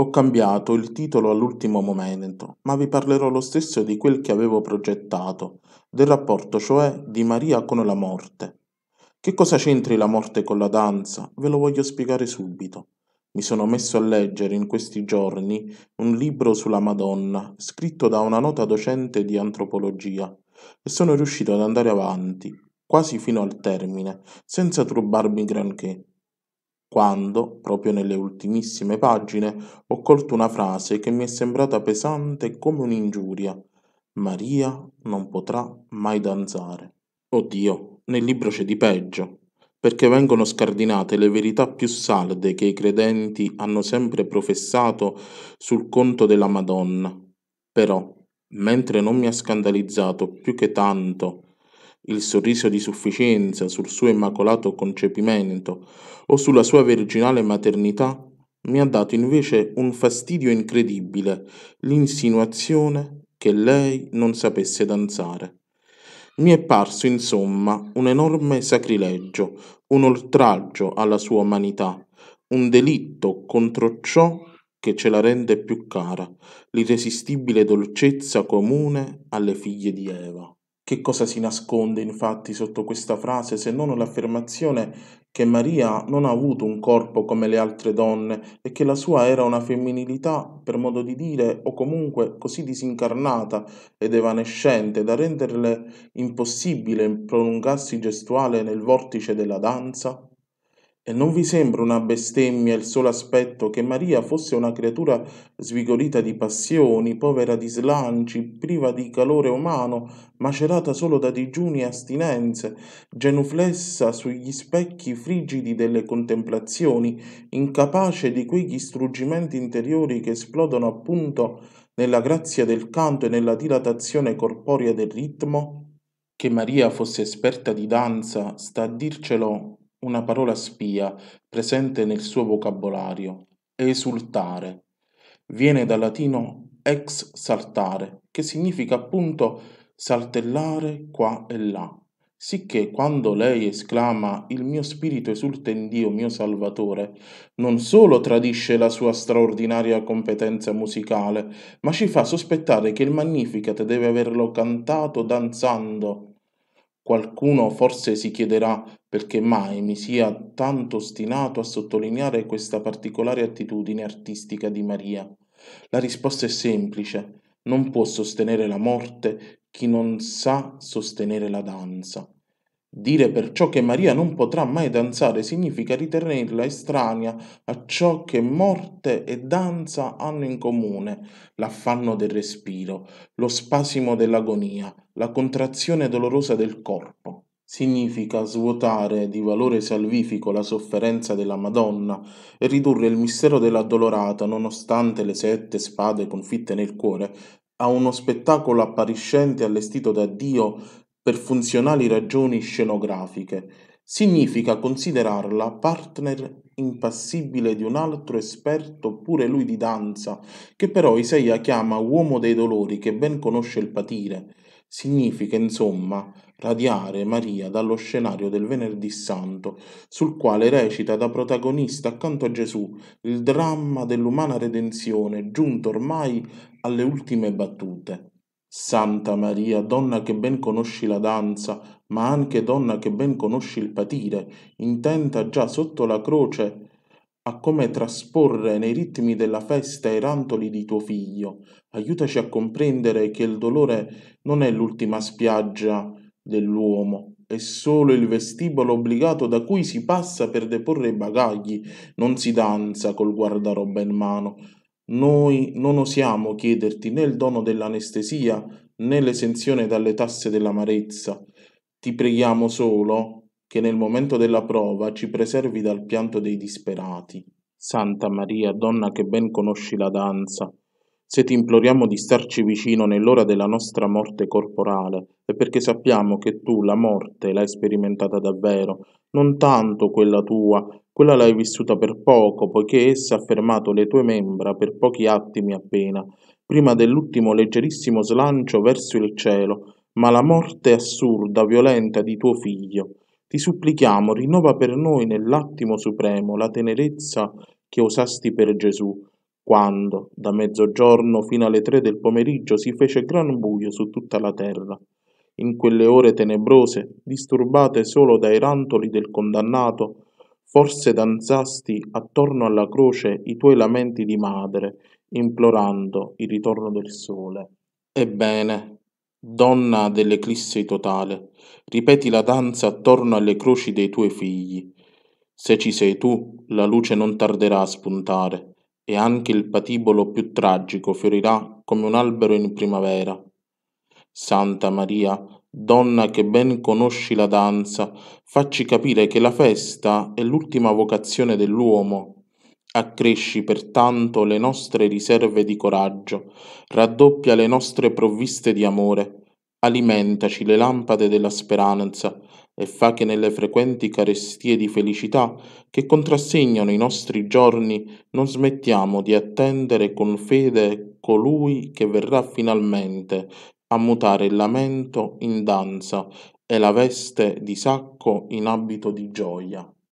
Ho cambiato il titolo all'ultimo momento, ma vi parlerò lo stesso di quel che avevo progettato, del rapporto cioè di Maria con la morte. Che cosa c'entri la morte con la danza? Ve lo voglio spiegare subito. Mi sono messo a leggere in questi giorni un libro sulla Madonna, scritto da una nota docente di antropologia, e sono riuscito ad andare avanti, quasi fino al termine, senza turbarmi granché quando, proprio nelle ultimissime pagine, ho colto una frase che mi è sembrata pesante come un'ingiuria. Maria non potrà mai danzare. Oddio, nel libro c'è di peggio, perché vengono scardinate le verità più salde che i credenti hanno sempre professato sul conto della Madonna. Però, mentre non mi ha scandalizzato più che tanto il sorriso di sufficienza sul suo immacolato concepimento o sulla sua virginale maternità, mi ha dato invece un fastidio incredibile l'insinuazione che lei non sapesse danzare. Mi è parso, insomma, un enorme sacrilegio, un oltraggio alla sua umanità, un delitto contro ciò che ce la rende più cara, l'irresistibile dolcezza comune alle figlie di Eva. Che cosa si nasconde infatti sotto questa frase se non l'affermazione che Maria non ha avuto un corpo come le altre donne e che la sua era una femminilità, per modo di dire, o comunque così disincarnata ed evanescente da renderle impossibile il prolungarsi gestuale nel vortice della danza? E non vi sembra una bestemmia il solo aspetto che Maria fosse una creatura svigorita di passioni, povera di slanci, priva di calore umano, macerata solo da digiuni e astinenze, genuflessa sugli specchi frigidi delle contemplazioni, incapace di quegli struggimenti interiori che esplodono appunto nella grazia del canto e nella dilatazione corporea del ritmo? Che Maria fosse esperta di danza sta a dircelo una parola spia presente nel suo vocabolario, esultare. Viene dal latino ex saltare, che significa appunto saltellare qua e là. Sicché quando lei esclama il mio spirito esulta in Dio mio Salvatore, non solo tradisce la sua straordinaria competenza musicale, ma ci fa sospettare che il Magnificat deve averlo cantato danzando Qualcuno forse si chiederà perché mai mi sia tanto ostinato a sottolineare questa particolare attitudine artistica di Maria. La risposta è semplice. Non può sostenere la morte chi non sa sostenere la danza. Dire perciò che Maria non potrà mai danzare significa ritenerla estranea a ciò che morte e danza hanno in comune, l'affanno del respiro, lo spasimo dell'agonia, la contrazione dolorosa del corpo. Significa svuotare di valore salvifico la sofferenza della Madonna e ridurre il mistero dell'addolorata, nonostante le sette spade confitte nel cuore, a uno spettacolo appariscente allestito da Dio per funzionali ragioni scenografiche, significa considerarla partner impassibile di un altro esperto, pure lui di danza, che però Isaia chiama uomo dei dolori, che ben conosce il patire. Significa, insomma, radiare Maria dallo scenario del Venerdì Santo, sul quale recita da protagonista accanto a Gesù il dramma dell'umana redenzione, giunto ormai alle ultime battute. Santa Maria, donna che ben conosci la danza, ma anche donna che ben conosci il patire, intenta già sotto la croce a come trasporre nei ritmi della festa i rantoli di tuo figlio. Aiutaci a comprendere che il dolore non è l'ultima spiaggia dell'uomo, è solo il vestibolo obbligato da cui si passa per deporre i bagagli, non si danza col guardaroba in mano, noi non osiamo chiederti né il dono dell'anestesia né l'esenzione dalle tasse dell'amarezza. Ti preghiamo solo che nel momento della prova ci preservi dal pianto dei disperati. Santa Maria, donna che ben conosci la danza, se ti imploriamo di starci vicino nell'ora della nostra morte corporale, è perché sappiamo che tu la morte l'hai sperimentata davvero, non tanto quella tua, quella l'hai vissuta per poco, poiché essa ha fermato le tue membra per pochi attimi appena, prima dell'ultimo leggerissimo slancio verso il cielo, ma la morte assurda, violenta di tuo figlio. Ti supplichiamo, rinnova per noi nell'attimo supremo la tenerezza che usasti per Gesù, quando, da mezzogiorno fino alle tre del pomeriggio, si fece gran buio su tutta la terra. In quelle ore tenebrose, disturbate solo dai rantoli del condannato, forse danzasti attorno alla croce i tuoi lamenti di madre, implorando il ritorno del sole. Ebbene, donna dell'eclissi totale, ripeti la danza attorno alle croci dei tuoi figli. Se ci sei tu, la luce non tarderà a spuntare e anche il patibolo più tragico fiorirà come un albero in primavera. Santa Maria, donna che ben conosci la danza, facci capire che la festa è l'ultima vocazione dell'uomo. Accresci pertanto le nostre riserve di coraggio, raddoppia le nostre provviste di amore, alimentaci le lampade della speranza e fa che nelle frequenti carestie di felicità che contrassegnano i nostri giorni non smettiamo di attendere con fede colui che verrà finalmente a mutare il lamento in danza e la veste di sacco in abito di gioia.